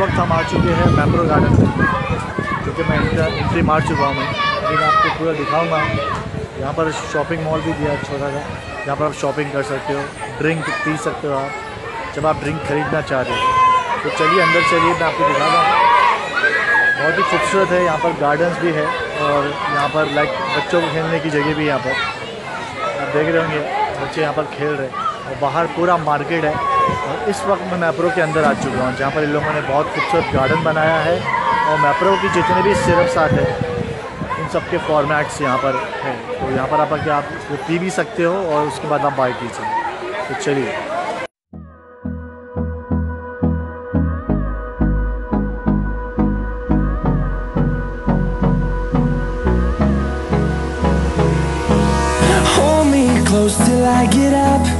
हम आ चुके हैं मैप्रो गार्डन में, जो कि मैं एंट्री मार चुका हूँ मैं। अभी मैं आपको पूरा दिखाऊँगा। यहाँ पर शॉपिंग मॉल भी दिया छोटा सा। जहाँ पर आप शॉपिंग कर सकते हो ड्रिंक पी सकते हो आप, जब आप ड्रिंक खरीदना चाह रहे हो। तो चलिए अंदर चलिए, मैं आपको दिखा हूँ। बहुत ही खूबसूरत है, यहाँ पर गार्डन्स भी है और यहाँ पर लाइक बच्चों को खेलने की जगह भी यहाँ पर। आप देख रहे होंगे, बच्चे यहाँ पर खेल रहे हैं। और बाहर पूरा मार्केट है। और इस वक्त मैं मैप्रो के अंदर आ चुका हूँ, जहाँ पर इन लोगों ने बहुत खूबसूरत गार्डन बनाया है। और मैप्रो की जितने भी सिरप्स आते हैं इन सब के फॉर्मेट्स यहाँ पर हैं। तो यहाँ पर आप आके आप पी भी सकते हो और उसके बाद आप बाई कीजिए। तो चलिए। Close till I get up.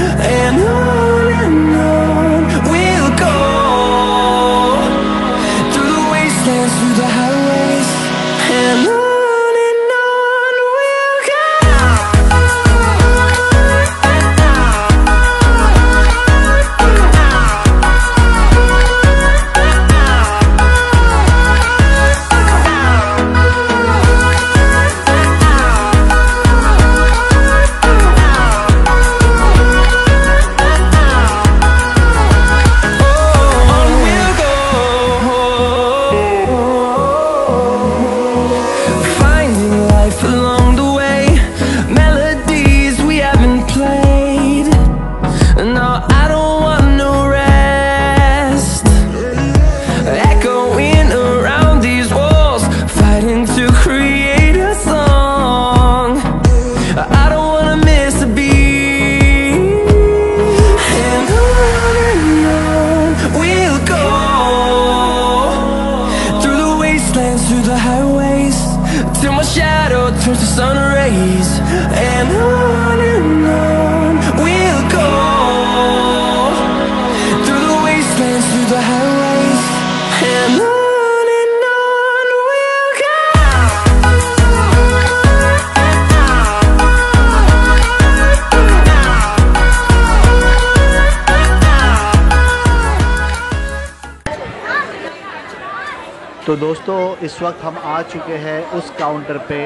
तो दोस्तों, इस वक्त हम आ चुके हैं उस काउंटर पे,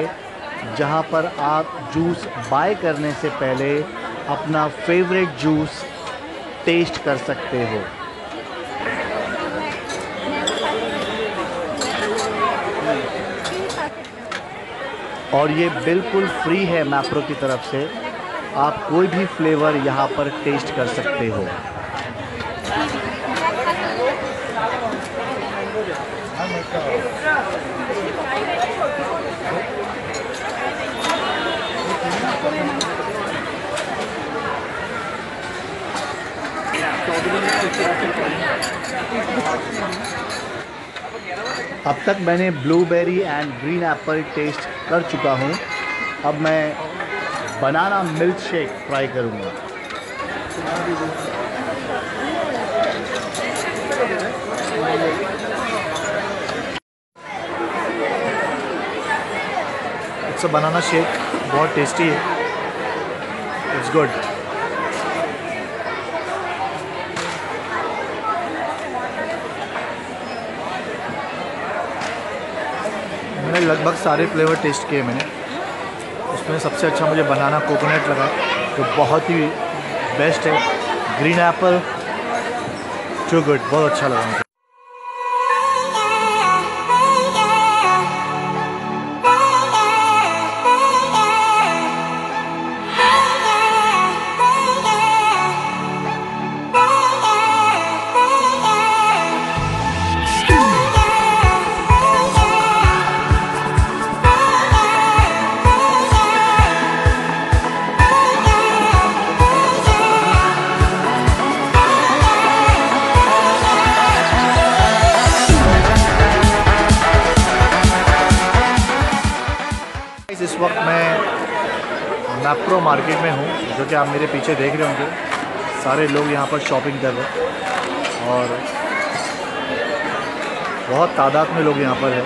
जहाँ पर आप जूस बाय करने से पहले अपना फेवरेट जूस टेस्ट कर सकते हो। और ये बिल्कुल फ्री है मैप्रो की तरफ़ से। आप कोई भी फ्लेवर यहाँ पर टेस्ट कर सकते हो। अब तक मैंने blueberry and green apple taste कर चुका हूँ। अब मैं बनाना मिल्क शेक ट्राई करूँगा। इट्स अ बनाना शेक बहुत टेस्टी है। इट्स गुड मैंने लगभग सारे फ्लेवर टेस्ट किए मैंने। उसमें सबसे अच्छा मुझे बनाना कोकोनट लगा, जो बहुत ही बेस्ट है। ग्रीन एप्पल टू गुड बहुत अच्छा लगा मुझे। मार्केट में हूँ जो कि आप मेरे पीछे देख रहे होंगे। सारे लोग यहाँ पर शॉपिंग कर रहे हैं और बहुत तादाद में लोग यहाँ पर है।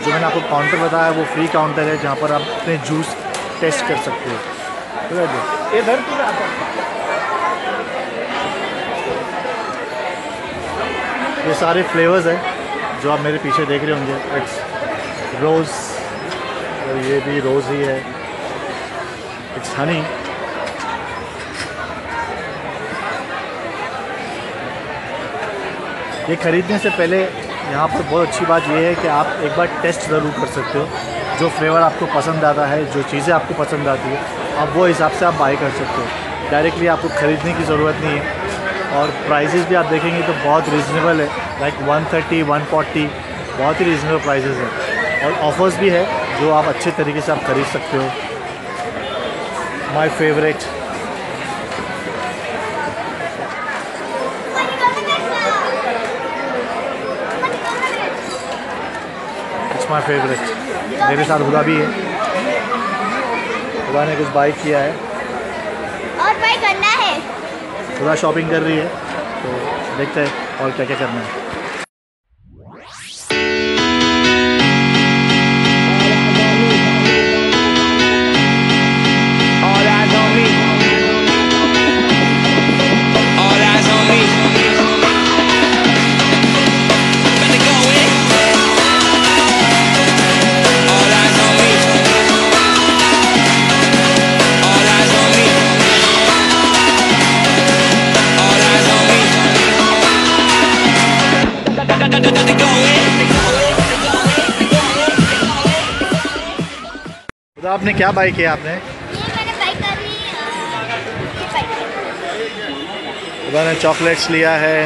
जो मैंने आपको काउंटर बताया वो फ्री काउंटर है जहाँ पर आप अपने जूस टेस्ट कर सकते हो। इधर ये सारे फ्लेवर्स हैं जो आप मेरे पीछे देख रहे होंगे। इट्स रोज़ और ये भी रोज़ ही है। इट्स हनी ये ख़रीदने से पहले यहाँ पर बहुत अच्छी बात यह है कि आप एक बार टेस्ट ज़रूर कर सकते हो। जो फ्लेवर आपको पसंद आता है जो चीज़ें आपको पसंद आती है आप वो हिसाब से आप बाई कर सकते हो। डायरेक्टली आपको ख़रीदने की ज़रूरत नहीं है। और प्राइजेज़ भी आप देखेंगे तो बहुत रीज़नेबल है। लाइक 130, 140 बहुत ही रीज़नेबल प्राइजेज़ हैं। और ऑफ़र्स भी है जो आप अच्छे तरीके से आप ख़रीद सकते हो। माई फेवरेट माई फेवरेट मेरे साथ हुदा भी है। हुदा ने कुछ बाइक किया है। और बाई करना है। हुदा शॉपिंग कर रही है तो देखते हैं और क्या क्या करना है। आपने क्या बाई किया आपने? उन्होंने चॉकलेट्स लिया है।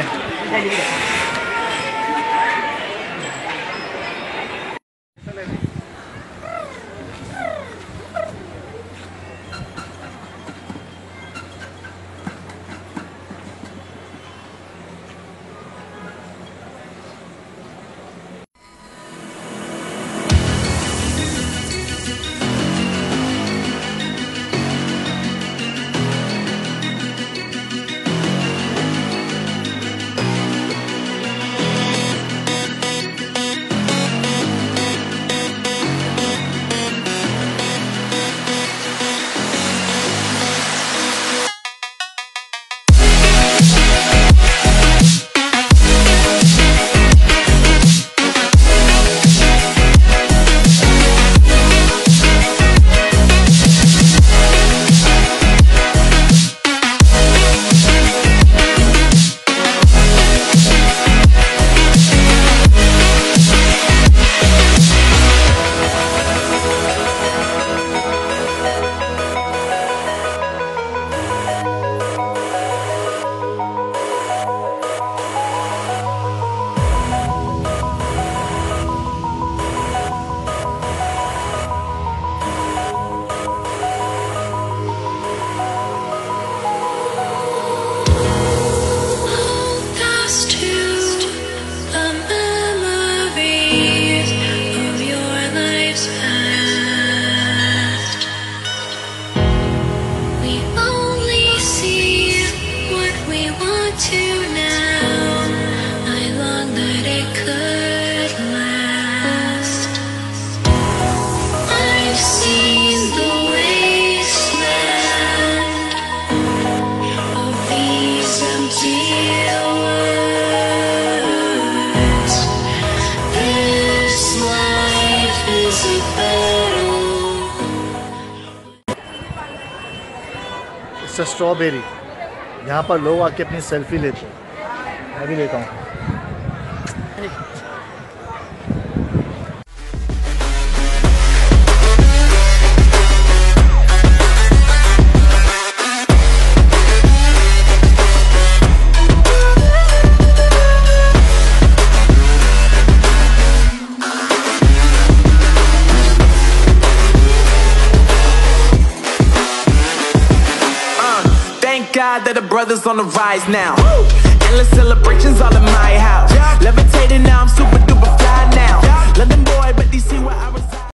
इससे स्ट्रॉबेरी यहाँ पर लोग आके अपनी सेल्फी लेते हैं। मैं भी लेता हूँ। Thank the brothers on the rise now. Endless celebrations all in my house. Levitating now, I'm super duper fly now. London